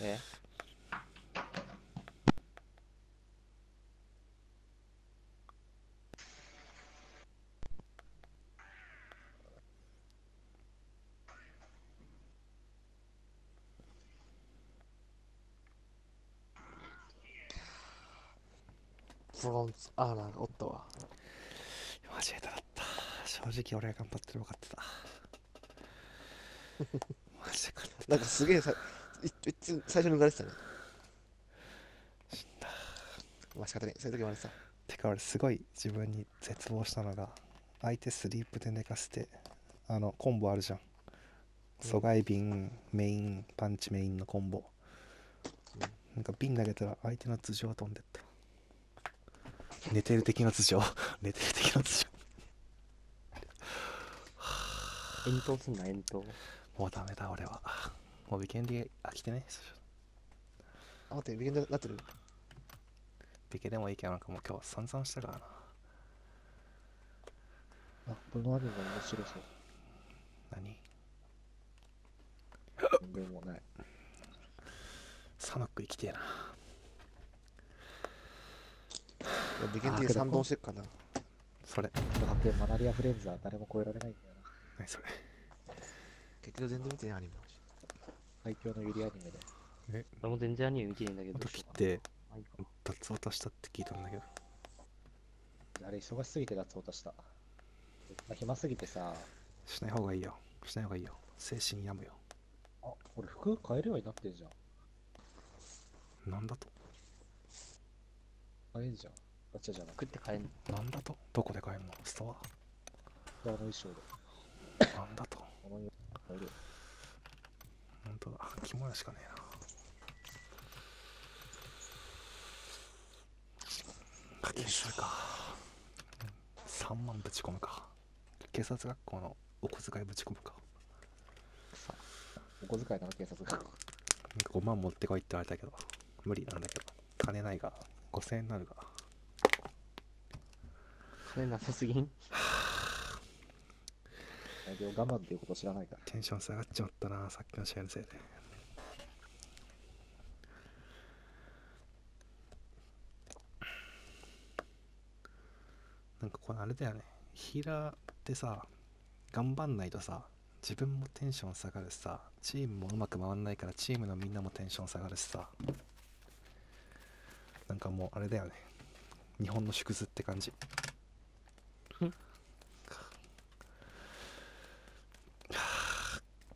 えフロンツアーナーがおったわマジ下手だった。正直俺が頑張ってればよかった。マジで勝った。なんかすげえさ最初に抜かれてたねまあ仕方ないそういう時もあれさてか俺すごい自分に絶望したのが相手スリープで寝かせてあのコンボあるじゃん阻害瓶メインパンチメインのコンボなんか瓶投げたら相手の頭上飛んでった寝てる敵の頭上寝てる敵の頭上遠投すんな遠投もうダメだ俺はもうウィケンディ飽きてね。あ待ってビギンドなってる。ビケでもいいけどなんかもう今日散々したからな。あ、ブノアルが面白そう。何？でもない。寒く生きてえな。ビギンディ3本してっかな。それ。学園マナリアフレンズは誰も超えられないんだよな。何それ。結局全然見てないアニメ最強のユリアニメで。俺も全然アニメ見てないんだけどあの時ってあい。いか脱落したって聞いたんだけど。あれ忙しすぎて脱落とした。まあ、暇すぎてさ、しない方がいいよ。しない方がいいよ。精神病むよ。あ、俺服買えるようになってんじゃん。なんだと？買えんじゃん。ガチャじゃなく食って帰んの？なんだと？どこで買えるの？ストて、あの衣装で。アなんだと？この衣装買えるよ。本当だ。着物しかねえな。課金するか。3万ぶち込むか。警察学校のお小遣いぶち込むか。お小遣いなの警察が。なんか5万持ってこいって言われたけど。無理なんだけど。金ないが。5000円になるが。金なさすぎん？我慢っていうこと知らないから。テンション下がっちまったなさっきの試合のせいで。なんかこれあれだよね。ヒーラーってさ頑張んないとさ自分もテンション下がるしさチームもうまく回んないからチームのみんなもテンション下がるしさ。なんかもうあれだよね。日本の縮図って感じ。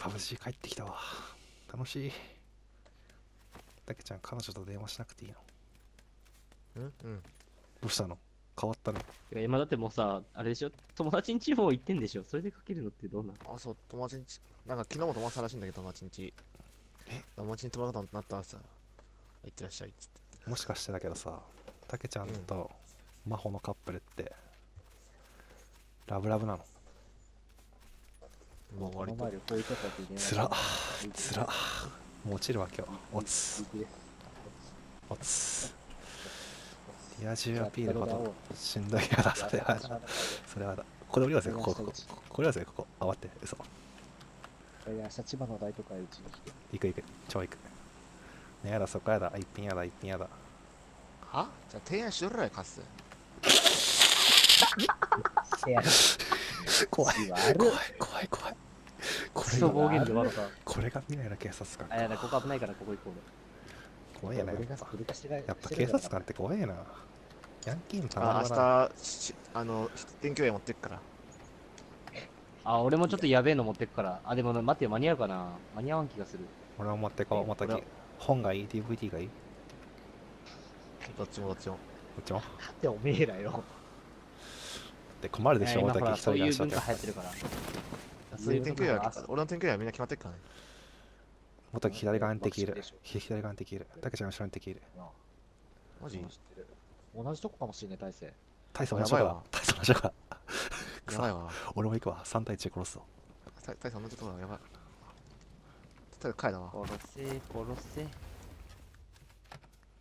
パブ G 帰ってきたわ。楽しい。たけちゃん彼女と電話しなくていいの？うんうん。どうしたの？変わったねいや今だってもうさあれでしょ？友達ん家も行ってんでしょ？それでかけるのってどうなのあそう友達んちなんか昨日も泊まったらしいんだけど友達んちえ？友達に泊まることになったらさ行ってらっしゃいっつって。もしかしてだけどさたけちゃんと真帆のカップルってラブラブなの？もう終わりこの前旅行行ってた時につらつらもう落ちるわ今日。おつおつリア充アピールほど。しんどいやだそれは。それはだ。ここで降りますよここここ。ここ降りますよここ。あ待って。嘘。いや、千葉の大都会うちに来て。行く行く。超行く。ねやだそこやだ。一品やだ一品やだ。は？じゃあ提案しろよカス 怖い。怖い怖い怖い。これが暴言で悪か。これが未来の警察官あやだここ危ないからここ行こう怖いよねや俺がっぱやっぱ警察官って怖いな。ヤンキーのたあまらな明日しあの勉強会持ってくから。あ俺もちょっとやべえの持ってくから。あでも待ってよ間に合うかな。間に合わん気がする。俺も持ってこうまた本がいい？DVD がいい？どっちもどっちも。こっちも？っておめえらよ。で困るでしょ大滝一人らそういう文で話しちゃって化流行ってるから。そういう俺の勉強会はみんな決まってる。からね大滝左側に敵いる左側に敵いる。たけちゃん後ろに敵いる。マジ？同じとこかもしれない、大勢。大層同じだやばいわ。大層同じだやばいわ。俺も行くわ。3対1で殺すぞ。大大さん同じとこだやばい。ただ帰だわ。殺せ殺せ。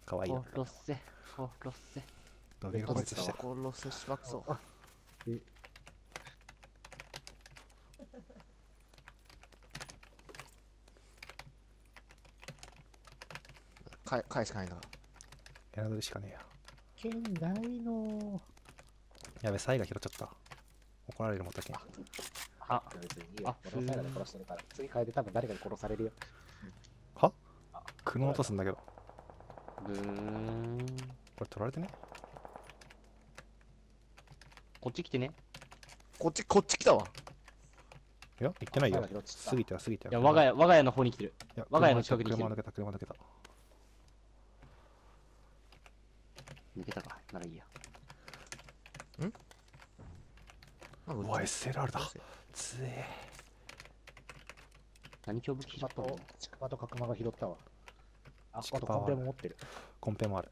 かわいいよ。殺せ殺せ。伸びがこいつして。殺せしばくぞか返しかないんだかエナドリしかねえや。剣ないの。やべサイが拾っちゃった。怒られるもんだけ。あ、別にいいよ。あ。俺はサイラで殺してるから。次変えて多分誰かに殺されるよ。は？クノ落とすんだけど。ブーン。これ取られてね？こっち来てね。らこっちこっち来たわ。いや行ってないよ。サイラ拾っちゃった。過ぎては過ぎては。いや、我が家、我が家の方に来てる。いや我が家の近くに来てる。車抜けた車抜けた抜けたか。ならいいや。うわ SLR だ。つえ。何強武器と、ちくばと角間が拾ったわ。あ、あとちくばはコンペも持ってる。コンペもある。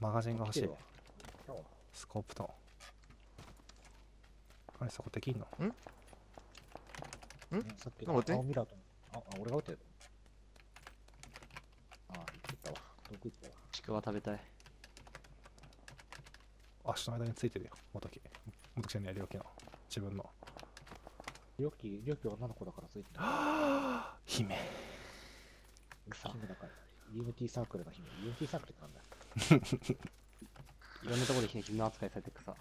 マガジンが欲しい。来てるわスコープと何そこできんの？ん？さっきなんか撃って青ミラーと。あ、あ俺が撃ってる。あ、行ったわ。どこ行ったわ。ちくわ食べたい。足の間についてるよ元木元木じゃねえ両家の自分のりょうき、りょうき女の子だからついてる。姫姫だから。UMT サークルの姫。UMT サークルってなんだ いろんなところで姫扱いされてくさ。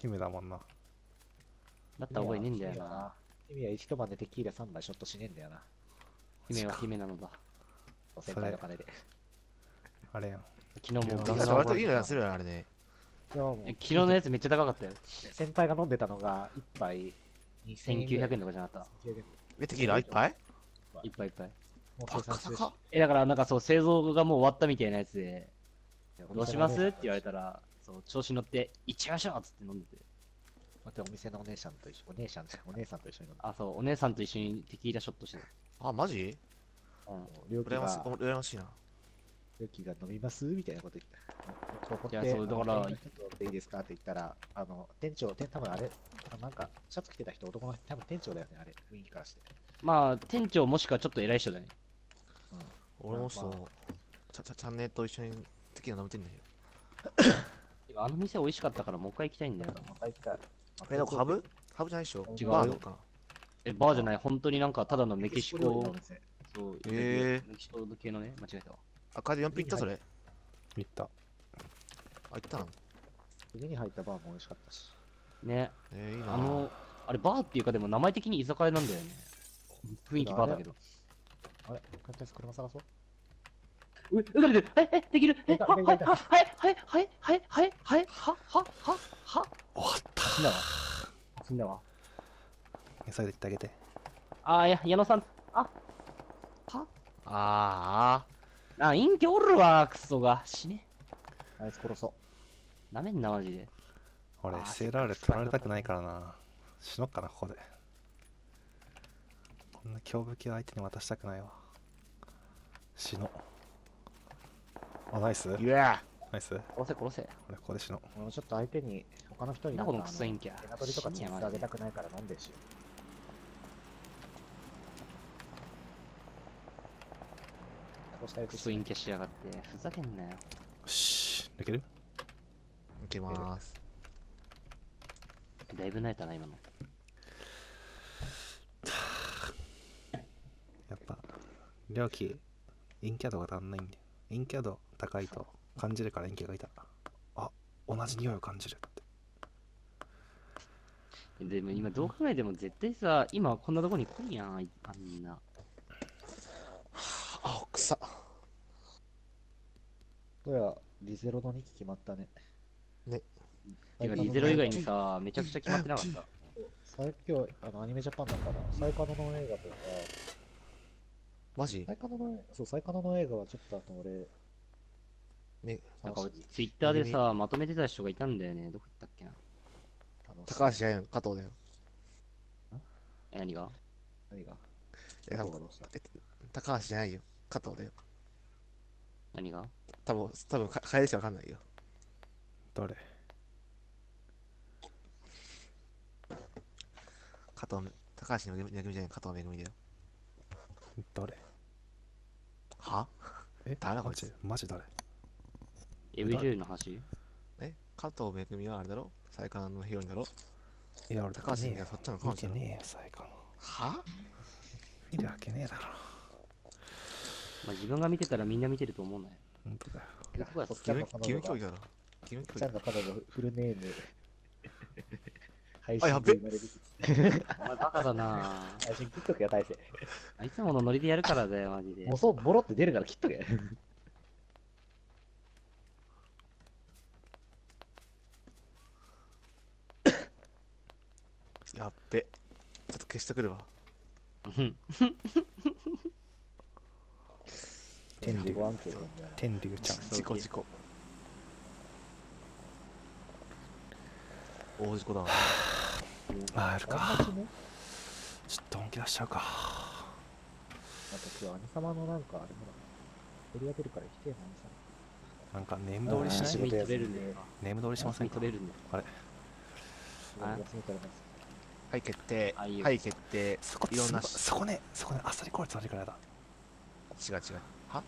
姫だもんなだったら覚えねえんだよな。。姫は一晩でテキーラ3杯ショットしねえんだよな。姫は姫なのだ。先輩の金で。あれやん昨日もいや実際割といいのやするよねあれね昨日のやつめっちゃ高かったよ。先輩が飲んでたのが1杯1900円とかじゃなかった。1900円。えテキーラ一杯？いっぱいいっぱい。もう高生産中止高え、だからなんかそう、製造がもう終わったみたいなやつで、どうします？って言われた。たら、そう、調子乗って、行っちゃいましょうっつって飲んでて。待って、お店のお姉ちゃんと一緒、お姉ちゃんお姉さんと一緒に飲んであ、そう、お姉さんと一緒にテキーラショットしてあマジ？た。うん。うき羨ましいが、羨ましいなりょうきが飲みます？みたいなこと言って。ここっていやそうだからいいですか？って言ったら、あの、店長、店多分あれ、あなんか、シャツ着てた人、男の人、多分店長だよね、あれ、雰囲気からして。まあ、店長もしくはちょっと偉い人だね。俺もそうまちゃちゃチャンネルと一緒にテキーラ飲めてんだよ。あの店美味しかったからもう一回行きたいんだよ。な。また一回。えなんかハブ？ハブじゃないでしょ？違う。よバーなのか。なえ、バーじゃない、本当になんかただのメキシコ、店。そう、へー。メキシコ系のね、間違えたわ。あカーディ4ピッった。それ。行った。あ行ったの？次に入ったバーも美味しかったし。ね、えーいいな。あの、あれバーっていうかでも名前的に居酒屋なんだよね。雰囲気バーだけど。あれ、簡単です車探そう。う、撃たれてるえ、え、できるえ、いたははいはいはいはいはいはいはいはははは終わった死んだわ。死んだわ。それで言ってあげてあー、いや、矢野さん。あ、はああ、陰キャおるわ、クソが。死ね。あいつ殺そう。なめんな、マジで。俺あー SLR 取られたくないからな死のっかなここでこんな強武器を相手に渡したくないわ死のあナイス。あいや。ナイス。殺せ殺せ。俺ここで死の。俺もちょっと相手に、他の人になんかあの、クソ陰キャ手な取りとかチンスあげたくないから飲んでしよクソ陰キャしやがって。ふざけんなよ。よし。抜ける？いけます。だいぶ泣いたな、今の。やっぱ料金陰キャ度が足んないんだよ陰キャ度高いと感じるから陰キャがいたあ同じ匂いを感じるってでも今どう考えても絶対さ、今こんなとこに来るやん、あいあんな。あ草どうや、リゼロの2機決まったね。ね。てか、リゼロ以外にさ、めちゃくちゃ決まってなかった。最今日、あの、アニメジャパンだから、サイカノの映画とか、マジ？サイカノの、そう、サイカノの映画はちょっとあと俺、ねなんかツイッターでさ、まとめてた人がいたんだよね。どこ行ったっけな。高橋やん加藤だよ。え、何が？何が？え多分どこがどうした？え高橋じゃないよ。加藤だよ。何が？多分多分か帰りしかわかんないよ。どれ加藤め高橋のめぐみじゃない加藤めぐみだよ。どれはえ？誰だこいつ？マジマジ誰 ?AV の話？え？加藤めぐみはあれだろ？最下のヒロインだろ？いや俺高橋見ねそっちなのかも見してれない。ねえよ最後の。は？見るわけねえだろ。まあ、自分が見てたらみんな見てると思うなよ。本当だよ。結局はそっち義務義ゃんの彼女が務教育だな。義務教ちゃん育。の彼女フルネーム。配あやべ信で生まれる。お前バカだな配信切っとけよ、大勢。あいつものノリでやるからだよ、マジでもう。そう、ボロって出るから切っとけ。やっべ。ちょっと消してくるわ。うん天竜天竜ちゃん事故事故。大事故だな。あやるかちょっと本気出しちゃうかなんか今日、兄様のなんか、あれもな、取り上げるから来てよ、兄なんかネーム通りしない？取れるね。ネーム通りしませんか？取れるね。あれ。はい、決定。はい、決定。そこいろんなそそこねそこねあっさり効率悪いからやだ違う違う。は？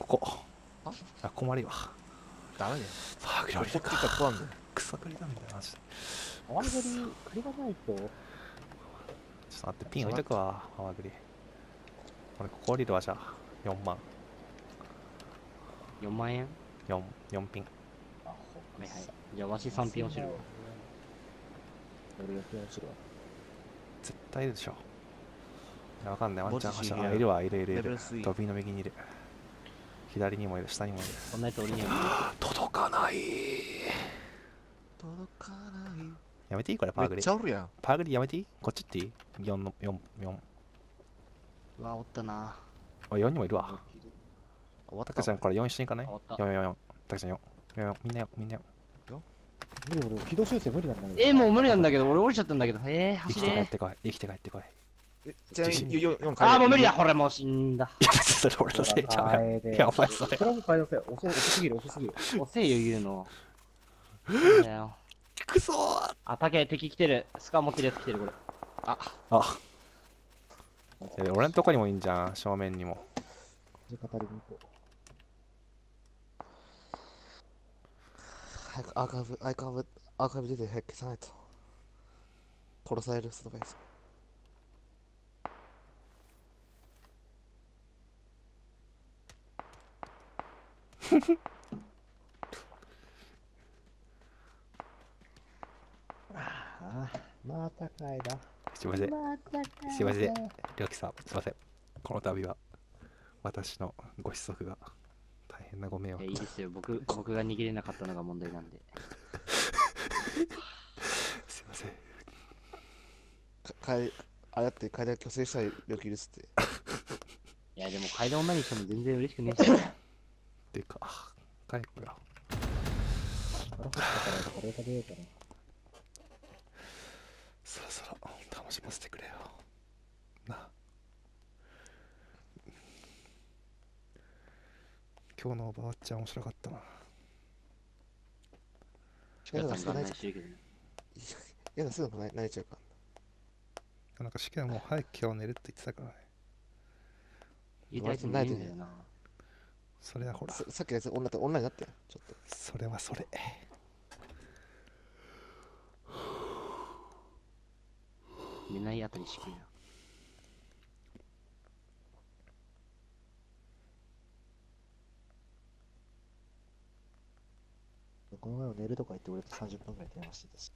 ここああ困りわダメだよ。ファーグリ降りる怒ってきたかとなんだよ。クソグリなんだよマジであわり車ないと、ちょっと待ってピン置いとくわファーグリ俺ここ降りるわじゃあ。4万。4万円？4, 4ピン。はいはい。じゃあ、わし3ピン落ちるわ。俺4ピン落ちるわ。絶対いるでしょ。いやわかんない。ワンチャン墓地知り合い走る。あいるわいるいるいる。レベル3飛びの右にいる。左にもいる下にもいる。そんなやつ俺には 届かない届かない。やめていい？これパーグめっリちゃおるやん。パーグリやめていい？こっち行っていい ?4 の4 4うわ、おったな。あ4にもいるわ終わったタカちゃんこれ4一緒に行かない？あおった。?444 タカちゃん4 4みんなよみんなよ無理、俺、軌道修正無理なんだけど。えー、もう無理なんだけど、俺降りちゃったんだけど。えー、生きて帰ってこい生きて帰ってこいえじゃあ、自信4、4あー、もう無理だ、これもう死んだ。いやそれ俺のせいちゃうよやばいそれそれも変えなさい。遅遅すぎる、遅すぎる。遅えよ、言うの。なんだよ。くそーあ、竹、敵来てる。スカ持ってるやつ来てる、これ。あいや俺のとこにもいいんじゃん正面にもじゃあ語りに行こ早くアーカイブ、アーカイブ、アーカイブ出て早く消さないと。殺される人とかです。う。ああ、またかいだ。すいませんすいませんりょうきさんすいませんこの度は私のご子息が大変なご迷惑いや、いいですよ。僕、僕が逃げれなかったのが問題なんで。すいませんかかえ、あれだって階段虚勢したい料金ですって。いや、でも、階段女にしても全然嬉しくねえし。っていうか帰るよ腹減ったからカレー食べようかな。そろそろ楽しませてくれよな今日のおばあちゃん面白かったな嫌な皆さんがすぐ泣いち。ゃう。嫌なすぐ泣いちゃうから。なんか試験もう早く今日寝るって言ってたからね言いたいつもいいんだよな。それはほらささっきのやつ女と女になったよ。ちょっと。それはそれ寝ないあたりしくや。この前も寝るとか言って俺と30分くらい電話してたし。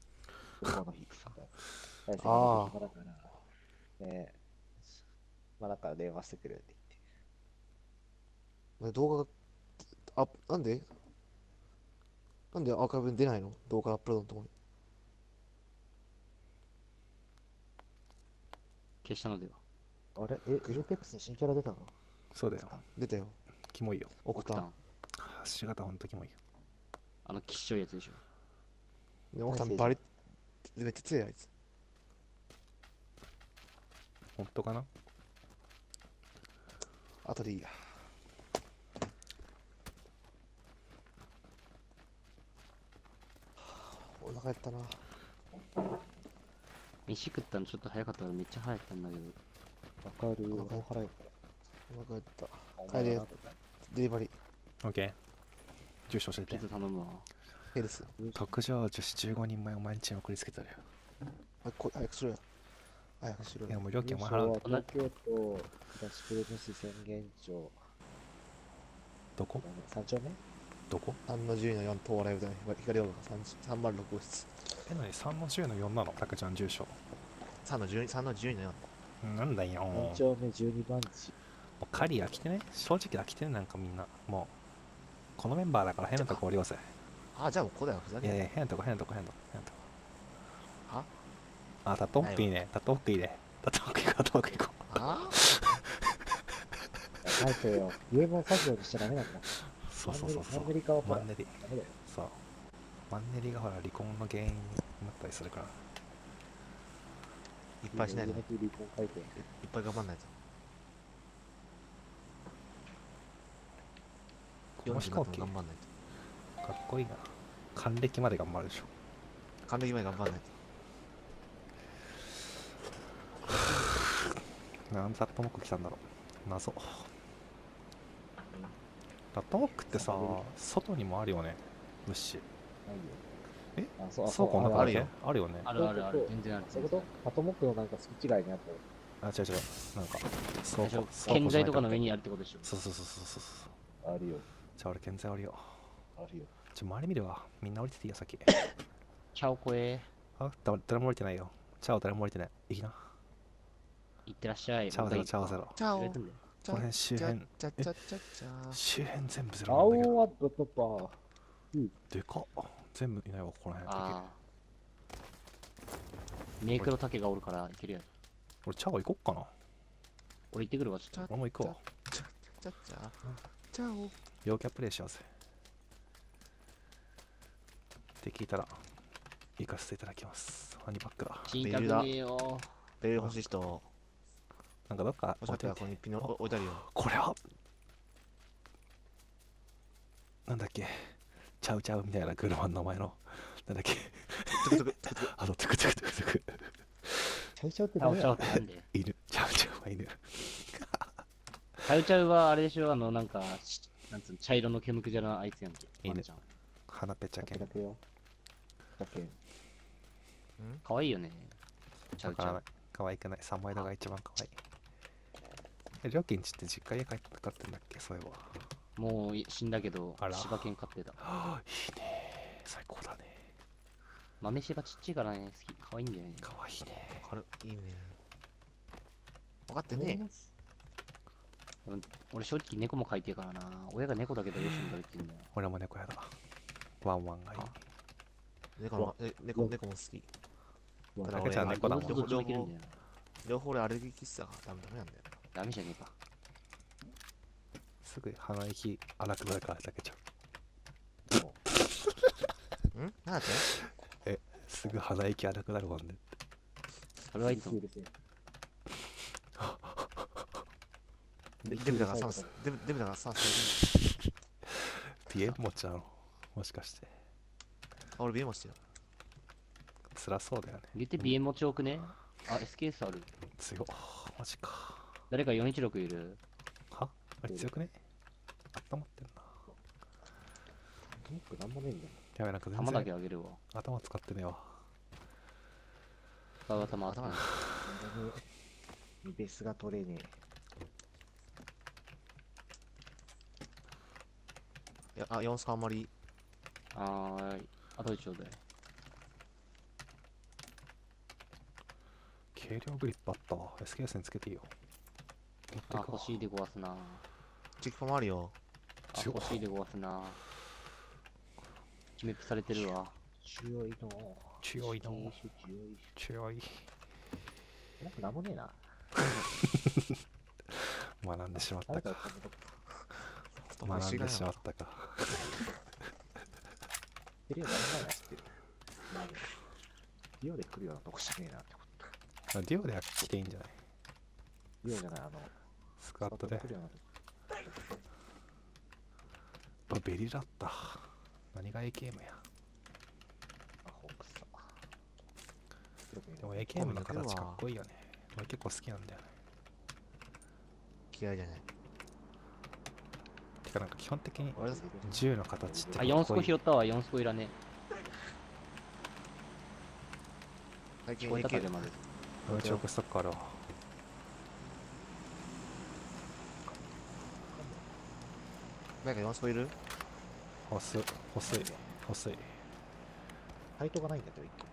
の日。あー暇だから。ねえ。まあだから電話してくれって言って。動画が、あ、なんで？なんでアーカイブに出ないの？動画アップロードのところに。消したのでは。あれ？え、エーペックスに新キャラ出たの？そうだよ出たよ。キモいよオクタン。オクタン。足型ほんとキモいよあの、きっしょいやつでしょ。ねオクタンバリ、めっちゃ強いあいつ。本当かな？後でいいや。お腹減ったな。飯食ったのちょっと早かったからめっちゃ早かったんだけど。わかる。もう払え。お腹減った。帰れ、デリバリー。OK 住所教えピてザ頼むわ。ヘルス。特上女子15人前を毎日送りつけてるよあこ早くしろよ。早くしろよ。いやもう料金お前払う東京都東プロデュース宣言庁どこ？三丁目？どこ？3の12の4東ライブだね光岡3 306号室えなに3の10の4なの？たけちゃん住所。3の12 3の12の4うんなんだよ。も三丁目十二番地。うカリー飽きてね。正直飽きてねなんかみんな。もうこのメンバーだから変なとこ降りようぜあじゃあもうここだよふざけんな。いいやや変なとこ変なとこ変なとこ。変なとこは？あタットホックいいね。タットホックいいね。タットホック行こうタットホック行こあ書いてよ。ゲームを作業にしちゃダメなんだ。うそうそうそう。そうマンネリ。マンネリ。そうマンネリがほら離婚の原因になったりするからいっぱいしないといっ。ぱい頑張んないとこの飛行機頑張んないとかっこいいな還暦まで頑張るでしょ還暦まで頑張んないとなんでタットモック来たんだろう謎タットモックってさ外にもあるよね物資。え？あ、そう、あ倉庫の中だけあるよ。あるよね。あるあるある。全然ある。そういうこと？パトモックのなんか好き違いにあったあ違う違う。なんか倉最庫初、建材とかの上ににあるってことでしょ。そうそうそうそうそうそう。あるよ。じゃあ俺建材降りよう。あるよ。ちょ周り見るわ。みんな降りてていいよ先。チャオコエ、あだ誰も降りてないよ。チャオ誰も降りてない。行きな。いってらっしゃい。チャオゼロチャオゼロ。チャオ。この辺周辺。チャチャチャチャチャ周辺全部ゼロなんだけど青はドットパー。でかっ全部いないわここら辺ああ。メイクの竹がおるからいけるやん。俺チャオ行こっかな俺行ってくるわ、ちょっと。俺も行くわチャチャチャオ陽キャプレイしようぜって聞いたら行かせていただきますハニバックだ死にたくねえよ。ベル欲しい人なんかどっか置いといてここにピノ置いてあるよこれはなんだっけちゃうちゃうみたいな車の名前の。なんだっけ。あのトゥクトゥクトゥクトゥク。チャイチャウってチャオチャオダメだ犬。ちゃうちゃうは犬。チャウチャウはあれでしょ、あの、なんか、しなんつうの、茶色の毛むくじゃらあいつやんけ。いいねワンちゃん。花ぺちゃけん。かわいいよ。ね。チャウチャウわからない。可愛くない。サモエドが一番可愛い。え料金ちって実家家帰って買ってんだっけ？そういえばもう死んだけどあら、柴犬飼ってた。はあいいね。最高だね。豆柴ちっちゃいからね、好き。かわいいんだよね。可愛いね。ある。いいね。分かってね。俺正直猫も飼いてえからな。親が猫だけどよしんだるって言うんだよ。俺も猫やだ。ワンワンがいい。猫のえ猫猫も好き。ただたけちゃ猫だ。もんどっちもいけるんだよ。な。両方俺アレルギー気質だからダメダメなんだよ。ダメじゃねえか。すぐ鼻息荒くなるからたけちゃん。ん？なんだってすぐ鼻息荒くなるもんねそれはいつも。デデブだからさデブデブだからさピエン持っちゃうのもしかして。あ俺ビエもしてる辛そうだよね。言って鼻炎持ち多くね？あ、SKS ある。強っ。マジか。誰か416いる？は？あれ強くね？温まってんなトモックなんもねえんだよ。やべなんか全弾だけ然あげるわ。頭使ってねえわ使う頭頭頭。俺ベースが取れねいやあ4スコあんまりはーい。あとでちょうだい。軽量グリップあったわ SKS につけていいよ持ってあ、くわ欲しいでごわすな。チキパもあるよあ、強っ欲しいでごわすな。決めされてるわ。え。強いの。強いの強いなんかなんもねえな。学んでしまっあたか学んでしまったか知ってるよ、なんもないな、知ってる。リオで来るようなとこしねえなって思った。デュオでは来ていいんじゃない？リオじゃない、あの、スクワットで来るようなとこあベリラッタ何が AKM やアホくさ。でも AKM の形かっこいいよね俺結構好きなんだよね嫌いじゃないてかなんか基本的に銃の形ってあ、かっ4スこいいコ拾ったわ。4スコいらね最え。聞こえた AK でまで。俺チョークストックあるわ誰か4スコいる？細い細い細い配当がないんだけど、一個。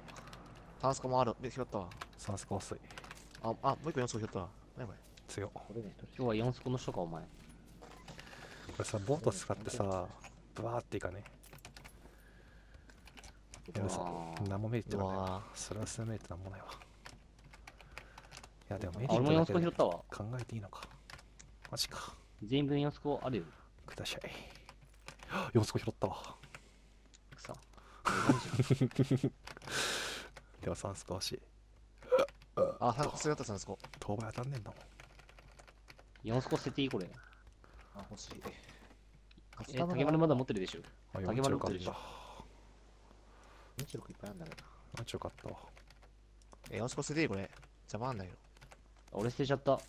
タンスコもある。で、拾ったわ。サンスコ細いあ、あ、もう一個4スコ拾ったわ。何これ？強っこれね、取り今日は4スコの人か、お前。これさボート使ってさブワーっていかね？いや何もメリットがないそれは数メリットなんもないわいやでもメリあ、俺も4スットだけでコ拾ったわ。考えていいのかマジか全員分4スコあるよ。ください4スコ拾ったわくさ。では3スコ欲しいあ、ったタンスコ。当倍当たんねえんだもん4スコ捨てていいこれ。あ、欲しい。え、竹丸まだ持ってるでしょ？あ竹丸持ってるでしょ？26いっぱいあるんだけど。あちょかったわえ、4スコ捨てていいこれ。邪魔なんだけど。俺捨てちゃった。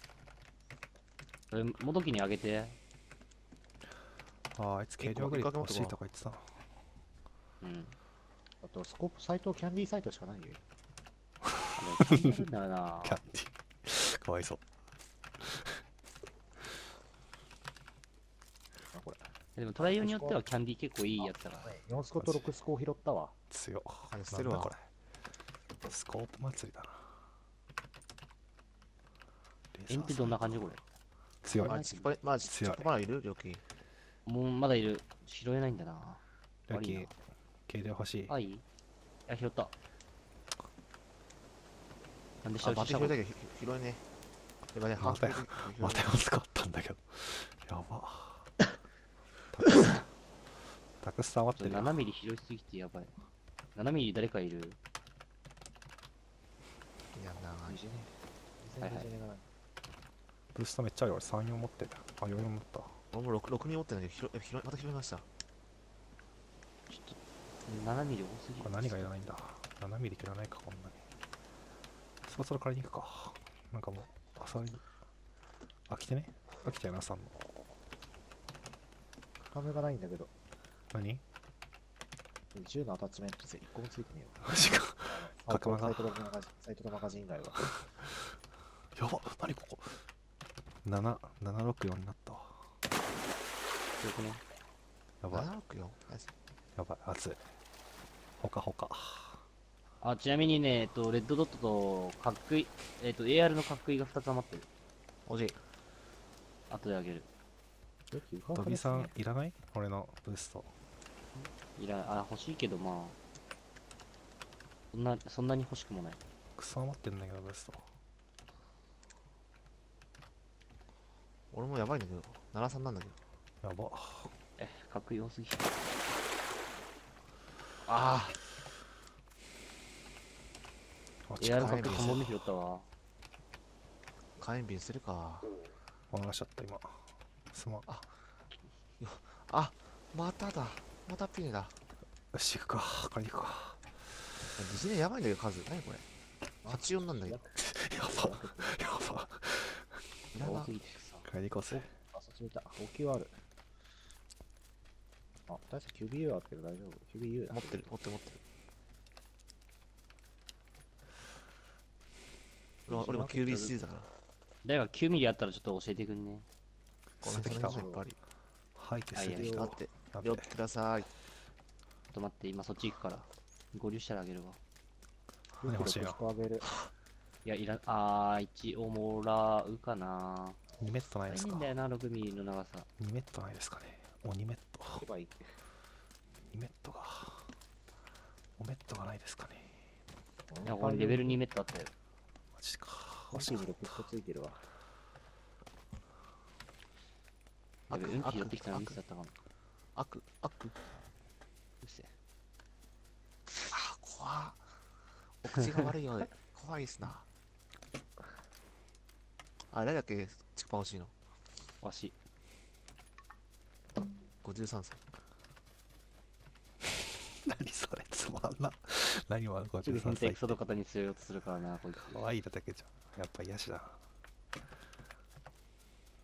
もどきにあげて。あーあいつ軽量グリップ欲しいとか言ってたなうん。あと、スコープサイト、キャンディーサイトしかないよ。キ。ャンディー かわいそうあ、これ。でもトライ用によってはキャンディー結構いいやつだから。4スコと6スコを拾ったわ。強っ捨てるわこれスコープ祭りだなエンってどんな感じこれ？強いマジ、マジ、強いまだいる？料金。もうまだいる。拾えないんだな。ラッキー。悪いな。軽量欲しい。あ、い。いいや、拾った。なんでしたの？拾いだけどひ広いね。やばいね、またまた4スコあったんだけど。やば。タクスタクスさん待ちょってるよ。7ミリ拾いすぎてやばい。7ミリ誰かいる？いやな20ね。はいはい2020年がない。ブーストめっちゃあるよ。俺34持ってるあ4持った俺も 6, 6人持ってるんだけど、拾え拾いまた拾いました。ちょっと、7ミリ多すぎる。何がいらないんだ。7ミリいらないかこんなに。そろそろ借りに行くか。なんかもう朝に。飽きてね。飽きたよなさんの。カメがないんだけど、何？銃のアタッチメント1個もついてねえよ。マジか。サイ角間が。トサイトとマガジンサイトとマガジン以外は。やば何ここ。7 764になったわよくね。やばい764。ナイスやばい熱いほかほかあ、ちなみにね、えっと、レッドドットと、かっこいい、えっと、AR のかっこいいが2つ余ってる。おじい。後であげる。ドビさんいらない？俺のブーストいらあ、欲しいけど、まあ。そんな、そんなに欲しくもない。クソ余ってんだけどブースト俺もやばいんだけど、73なんだけど。やばえ、かっこいい多すぎ。ああこいい3本目拾ったわ。あ、火炎瓶捨てるか。お流しちゃった今すまんあ、まただ。またピネだ。よし行くか借りに行くかディズニーやばいんだけど、数。何これ？84なんだけど。やばやばいらな多す。ぎてさ。借りこうぜあ、そっち見た。補給はある。あ、大して QBU はあるけど大丈夫。QBU だ。持ってる、持ってる、持ってる。俺は俺も QBC だから。誰か9ミリあったらちょっと教えてくんね。この辺捨ててきたやっぱり。はいって捨てきたあって、寄ってください。ちょっと待って、今そっち行くから。合流したらあげるわ。何欲しいなあげる。いや、いら、あー、一応もらうかな。2メットないですか？いいんだよな、6ミリの長さ。2メットないですかねお2メット行けばいい。2メットが5メットがないですかねいや、これレベル2メットあったよ。マジか欲しいに6個ついてるわ。やべ、うんち拾ってきたのミスだったかも。悪、悪。うっせえあ、怖っお口が悪いよね。怖いっすな。あ、誰だっけ？チクパン欲しいの。わし。53歳。何それつまんな何はすぐ変53歳態クソと方に据えようとするからな、こいつ。可愛いだけじゃんやっぱ癒しだな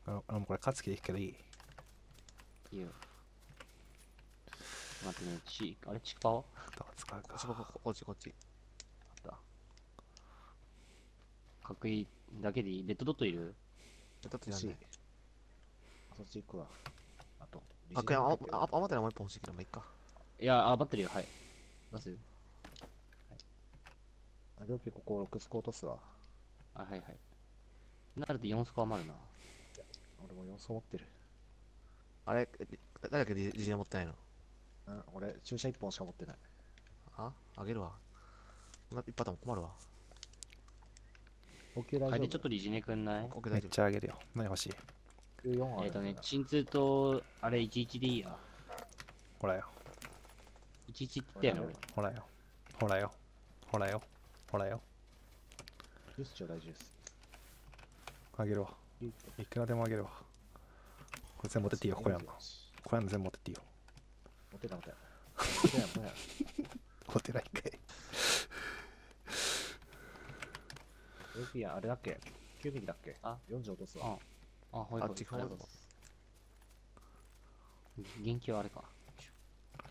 あのあのこれ勝つ気でいくけどいい？いいよ。待ってね、チあれ、チクパワと使うかこっち、こっち、こっち。あった。かっこいいだけでいい？レッドドットいる？だって欲しいやんない。。そっち行くわ。あと、あ、これ、あ、あ、あ、余ったらもう一本欲しいけど、まあ、いっか。いや、あ、バッテリーはい。出すあ、両ピここ6スコ落とすわ。あ、はいはい。なると4スコ余るな。俺も4層持ってる。あれ、誰だっけリリジア持ってないの？うん、俺、注射1本しか持ってない。ああげるわ。ないっぱいあったも困るわ。補給大丈夫はい、でちょっとリジネくんない？オッケーめっちゃあげるよ何欲しい14あるえっとね、鎮痛と、あれ11でいいや。ほらよ11って言ったよね、ほらよほらよほらよほらよジュースちょうだい、ジュース。あげるわいくらでもあげるわこれ全部持ってっていいよこれやんのこれやんの全部持ってっていいよ持ってた持ってた。持ってない持って。持ってないんかいルフィあれだっけ ?9 ミリだっけ？あ ?40 落とすわ。あ、ほいほい。あっち行く方だありがとうございます元気はあれか。あ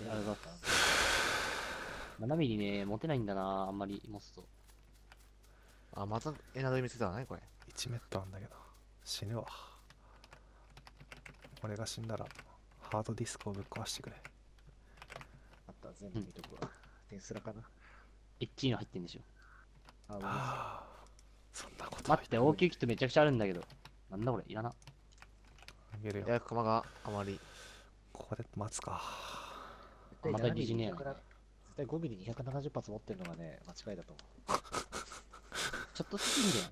りがとうございます。7ミリね、持てないんだな、あんまり持つと。夫。あ、またエナドリ見つけたわね、これ。1メットあんだけど死ぬわ俺が死んだらハードディスクをぶっ壊してくれあった、全部見とくわ。テンスラかなエッチーの入ってんでしょ。あ、上あそんなこと待って、応急キットめちゃくちゃあるんだけど。なんだこれ、いらな。あげるよや釜があまり。ここで待つかまた疑似ねえな7ミリ200絶対5ミリ270発持ってるのがね、間違いだと思う。ちょっとすぎんだよ。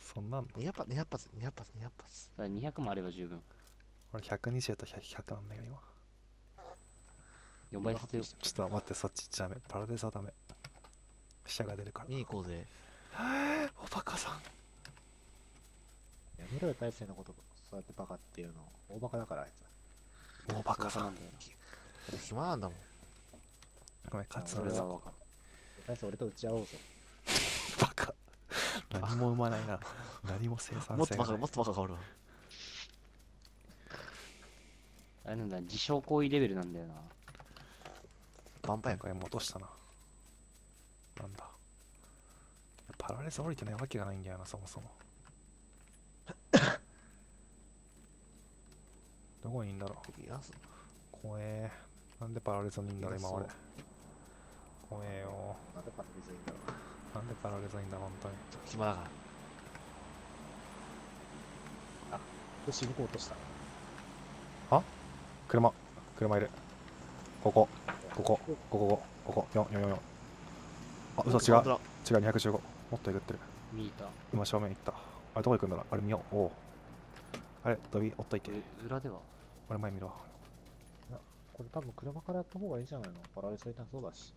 そんなん200発、200発、200発、200発。それ200もあれば十分。俺120と 100, 100なんだけど今4倍必要。ちょっと待ってそっちダメパラデザはダメ飛車が出るから見に行こうぜ。おバカさんやめろよ、大勢のこと、そうやってバカっていうの。大バカだから、あいつ。もうバカさなんんだよ俺暇なんだもん。ごめん勝つな。俺だ。大勢俺と打ち合おうぞ。バカ何も生まないな何も生産もっとバカ、もっとバカ変わるわ。あれなんだ、自傷行為レベルなんだよな。バンパイア今回も落としたななんだパラレス降りてないわけがないんだよな、そもそも。どこにいんだろう？いや、怖え。なんでパラレスにいんだろう、今俺。怖えよ。なんでパラレスにいんだろう。なんでパラレスにいんだ、本当に。暇だから。あ、腰動こうとした。あ？車。車いる。ここ。ここ。ここ。ここ。ここ。4、4、4。あ、嘘、違う。違う、215。もっとえぐってる見えた。今正面行ったあれどこ行くんだろうあれ見ようおうあれドビ追っといてえ裏では？俺前見ろこれ多分車からやった方がいいんじゃないの？パラレスいたそうだし。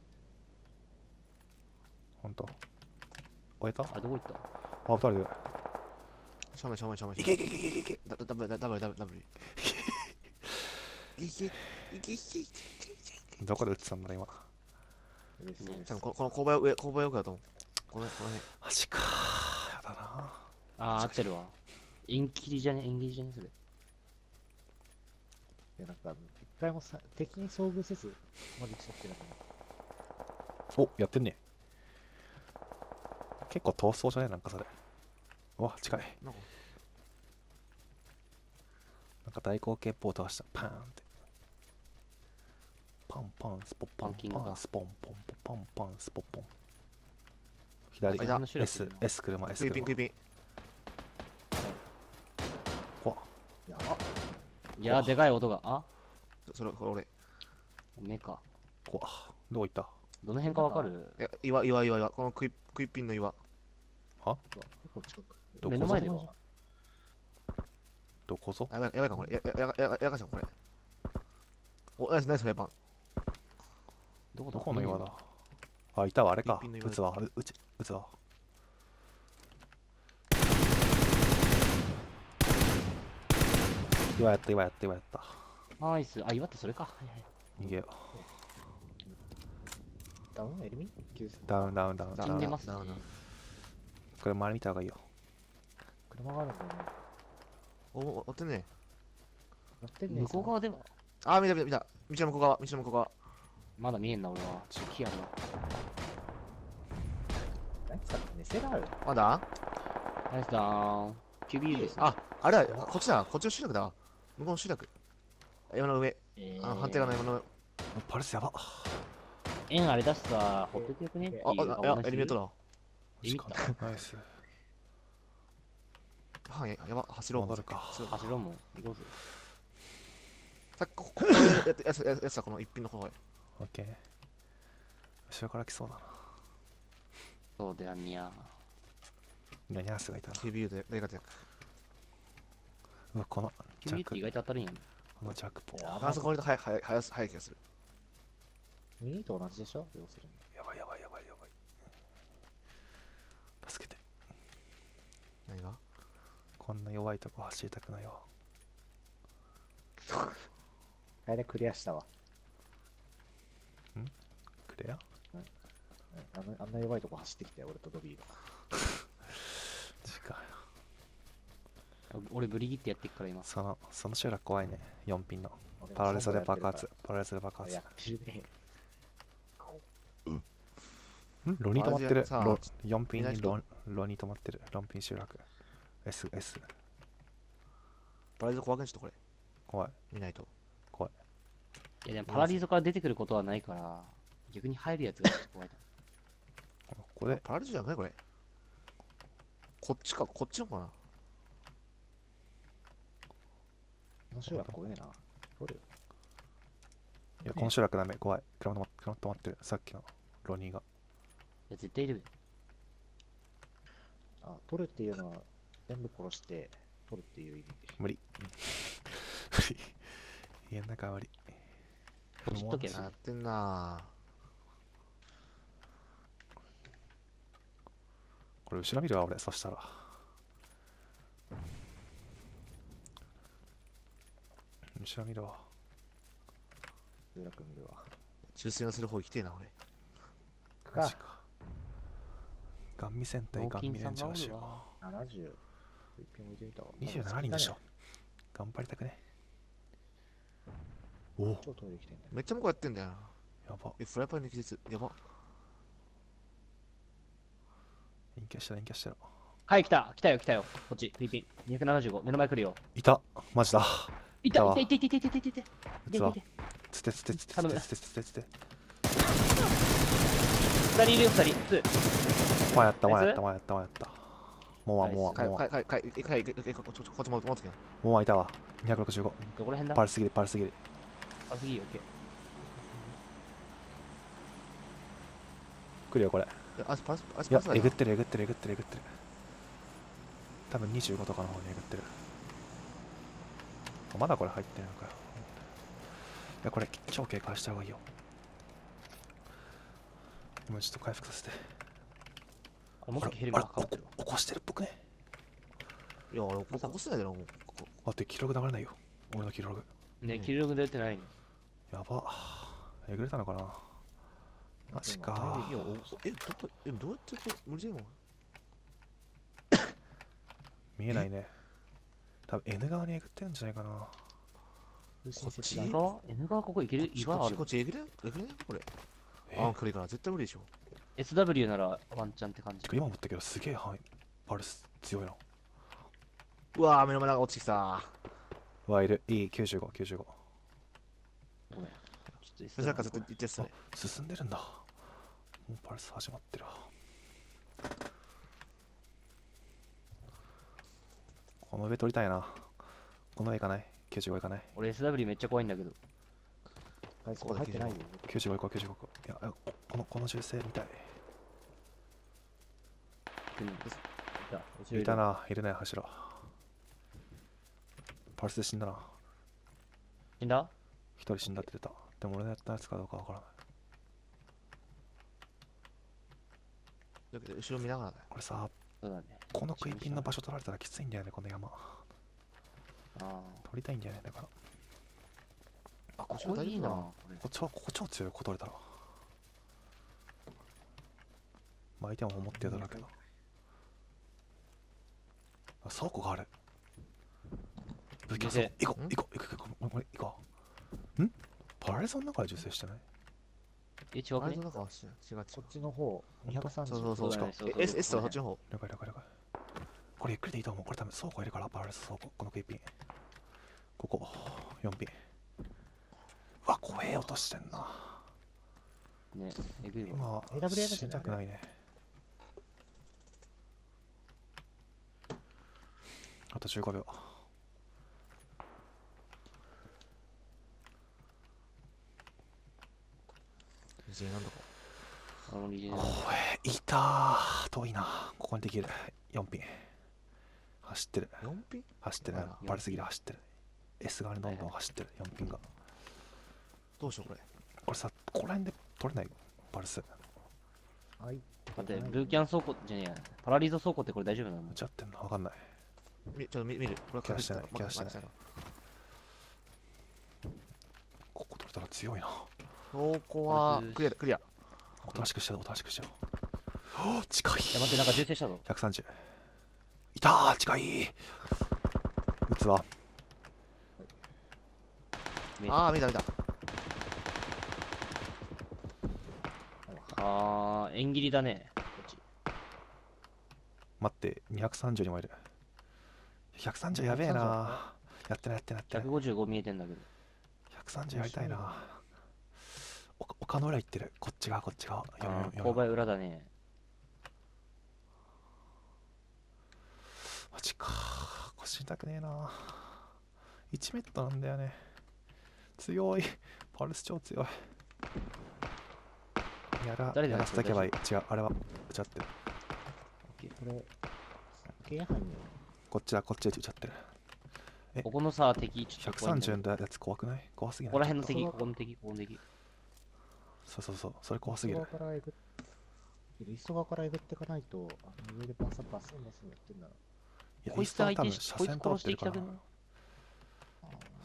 ほんと終えた？あ、どこ行った？あ、二人で。正面正面正面。いけいけいけいけいけダダブルダブルダブルダブル。い けいけいけいけ。どこで撃ってたんだ今。多分ここの勾配上、勾配奥だと思う。このこの辺。マジかやだなあー、合ってるわ。縁切りじゃね？縁切りじゃね？それ。いや、なんか、一回もさ敵に遭遇せず、まで来ちゃってるのお、やってんね。結構逃走じゃね？なんかそれ。うわ、近い。なんかなんか大口径ポートがした。パーンって。パンパンスポッパンキングかパンスポンポンポンパンパンスポッポン。左あいた S、S 車、S 車クイピンクイ。ピン。怖っやばいやー、でかい音が。あ？それ、これ俺。目か。怖っどこ行った？どの辺かわかる？え、岩、岩、岩、岩。このクイクイピンの岩。は？どこぞ目の前ではどこぞ？やばい、やばいか、これ。や、や、や、や、やかしゃん、これ。お、ナイス、ナイス、フライパン。どこだ？どこの岩だ？あ、いたわ、あれか一品の。岩撃つわ、う撃ち、撃つわ。岩やった、岩やった、岩やった。ナイス。あ、岩ってそれか。はいはい。逃げよダウンエルミ。ダウン、ダウン、ダウン、ダウン。死んでますねダウンダウン。これ周り見た方がいいよ。車があるんだよね。お、お、追ってんね。やってんね向こう側ではあー、見た見た見た。道の向こう側、道の向こう側。まだ見えんな、俺は。ちょっと火あるな。何使って寝せらある？まだ？ナイスダウン。QB ですね。あ、あれだ、こっちだ。こっちの集落だ。向こうの集落。山の上。えあの反対側の山の上。パルスやば円あれ出すさ、ほっといてよくね？っていうあ、あ、いや、エリメートだ。だ。エリメナイスはい、やば、走ろう。戻るかそう走ろうもん。行こうぜ。さっきこここやつやつやつはこの一品の方へ。オッケー後ろから来そうだなそうだよにゃ。ニャニャースがいたな QBU で大活躍。うわこのジャック君って意外と当たるんやん。このジャックポいやあそこ割と早い早い早い早い気がする。ミニと同じでしょ？要するに。やばいやばいやばいやばい助けて何が？こんな弱いとこ走りたくないわあれでクリアしたわ。クレア？うんあのあんな弱いとこ走ってきたよ、俺とドビーが。時間俺ブリギってやってっから今。そのその集落怖いね。4ピンのパラレスで爆発。パラレスで爆発。からやってるね。ん。ロニー止まってる。ロ4ピンにロロニー止まってる。ロンピン集落。S S バライズ怖くないちょっとこれ。怖い。見ないと。怖い。いやでもパラリーゾから出てくることはないから、逆に入るやつが怖いな。ここでパラリズじゃないこれ。こっちか、こっちのかな。この集落怖えな。取るよ。いやこの集落ダメ怖い。車止ま車止まってる。さっきのロニーが。いや、絶対いるよ。あ、取るっていうのは全部殺して取るっていう意味。で。無理。無理。家の中は無理。ポチっとけな。やっ。てんなこれ後ろ見るわ俺そしたら後ろ見るわ集落見るわ。をする方行きてえな、俺。マジかガンミ戦隊ガンミレンジャーしよわ。70。一品置いてみたわ。う27人でしょ頑張りたくねおお。めっちゃ向こうやってんだよな。やばえ、フライパンに気絶。やば。隠居したら隠居したらはい、来た来たよ来たよ。こっち、フィリピン。275。目の前来るよ。いたマジだいたいたわいたいたいたいたいたいたいたい器たつてつてつてつてつてつてつて二人いるよ、二人。ツー。前やった前やった前やった前やったもうわもうわかい、もうわかい、かい、かい、かい、かい、こっち、も、持ってきな。もうわいたわ265どこら辺だパルすぎるパルすぎるあ、次、オッケー。来るよこれいや、あ、パス、あ、いやパスだよえぐってるえぐってるえぐってるえぐってる。多分25とかの方にえぐってる。あまだこれ入ってるのかよ。いやこれ超警戒した方がいいよ。今ちょっと回復させて。あ、もうあれすぐヘルメットかかってるわ。起こしてるっぽくね？いや、俺、ここすないだろ、もう。ここ待って記録流れないよ。俺の記録ね、キルログ出てないの。やば。えぐれたのかな？マジか。え、どこ、え、どうやってこう、無理じゃんの見えないね。多分 N 側にえぐってるんじゃないかな。こっち？N 側 ?N 側ここ行ける？岩あるこっち、えぐれんえぐれんこれ。え？あ、距離から絶対無理でしょ。?SW ならワンチャンって感じ。今思ったけどすげえ範囲パルス強いな。うわぁ、目の前が落ちてきた。うわいる。いい9595ごめん。ちょっとなんか SW ずっと言ってやつね。進んでるんだもうパルス始まってるわ。この上取りたいな。この上行かない？95行かない？俺 SW めっちゃ怖いんだけど。あいつこれ入ってないよ。95行こう95行こう。いやあここのこの銃声見たい。いたな。いるね柱パルスで死んだな。死んだ？一人死んだって出た。でも俺のやったやつかどうかわからないだけど、後ろ見ながらだよ。これさそうだね。このクイピンの場所取られたらきついんだよねこの山。ああ。取りたいんだよねだから。あ、こっちここいいな。こっちはここ超強いここ取れたら。まあ相手も思ってるだろうけどあ倉庫がある。武器行こう行こう行こう行こう行こう行こう。ん？パラレゾンの中で銃声してない？え、違くね。あれの違う違う違う。こっちの方、本当？230。そうそうそう。そうだね。そうそうえ S, S はそっちの方？了解了解。了解これゆっくりでいいと思う。これ多分倉庫いるからパラレゾ倉庫。このクイピンここ。4ピンうわ怖え落としてんな。ね、えぐいわ。今は AWA だ死にたくないね。あと15秒自衛なんだか。あのリジェネ怖えいたー。遠いな。ここにできる。4ピン走ってる。4ピン走ってる。あらバルスギル走ってる。S 側にどんどん走ってる。4ピンが。どうしようこれ。これさここら辺で取れない？バルスはい。待って、ブーキャン倉庫じゃねえや。パラリーゾ倉庫ってこれ大丈夫なの？打ち合ってんの？分かんない。みちょっと見見る。これケアしてない。まケアしてない。まここ取れたら強いなここはクリアだクリア。おとなしくしちゃおうおとなしくしちゃお近い。いや、待って、なんか銃声したぞ。130いたー近い。打つわ。見えた。ああ見た見た。あー、縁切りだね。こっち。待って230にもいる。130やべえなやってないやってないやってない。155見えてんだけど。130やりたいなお丘の裏行ってる。こっち側こっち側。あ4ー、勾配裏だね。マジか。腰痛くねえな。1メットなんだよね。強い。パルス超強い。やら誰だやらせとけばいい。違うあれは打ち合ってる。これ、軽犯人こっちだこっちで打ち合ってる。ここのさ、敵、ちょっと怖いんだけど130のやつ怖くない？怖すぎない？ここら辺の敵、ことこの敵、ここの敵。そうそうそう。それ怖すぎる。リスト側からえぐっリスト側からえぐっていかないと、あの上でバサバサバサやってんだな。いやこいつ相手し、こいつ車線通してていきるから。たくね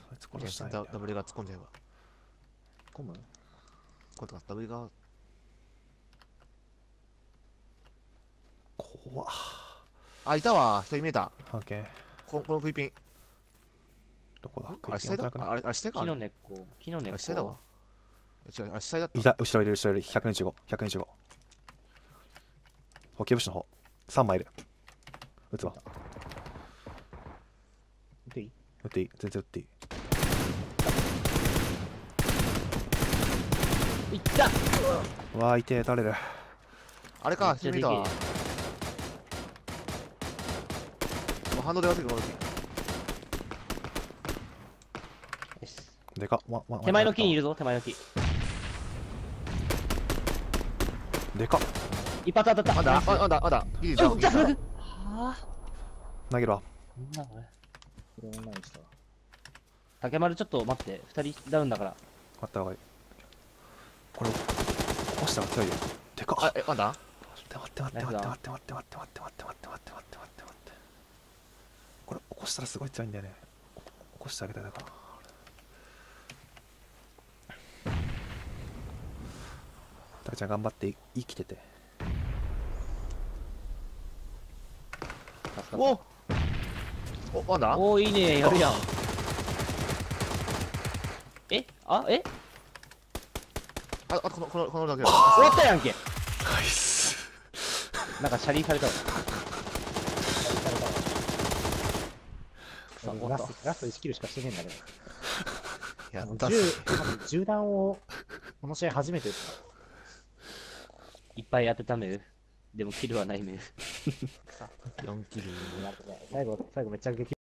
そいつ殺したいんだよ。ダダブルが突っ込んじゃえば。コムこれとかダブルが怖っ。あいたわ。一人見えた。オッケー。ここのクイピン。どこだ？あれ下だ。あれあれ下か。木の根っこ、木の根っこ。下だわ違うあれ下だったいた後ろいる後ろいる125、125。補給物の方。3枚いる。撃つわ。見ていい？撃っていい。全然撃っていい。いったうわー、痛え、垂れる。あれかめっちゃ一人見たわでけもう反動で忘れてこの時よしでかっ。わわ手前の木にいる。るぞ、手前の木。でかっ。一発当たった。まだ？まだまだギリダウンギリダウンはあ。投げるわ。なんだこれ。これオンラインしたわ。竹丸ちょっと待って、二人ダウンだから。待った方がいい。これ、押したら強いよ。でかっ。あえまだ？待って待って待って待って待って待って待って待って待って待って待って待って待って待ってこれ起こしたらすごい強いんだよね起こしてあげたいだからたけちゃん頑張って生きてて。助かっおおまおー、いいね、やるやん。え？あ？え？ああこのこのこのだけ。終わったやんけ。ナイス。なんか車輪されたわ。ラスト、ラスト1キルしかしてねえんだけど。やった銃、まず銃弾を、この試合初めて撃っいっぱい当てためでもキルはないめ4 キル。た。最後、最後めっちゃ激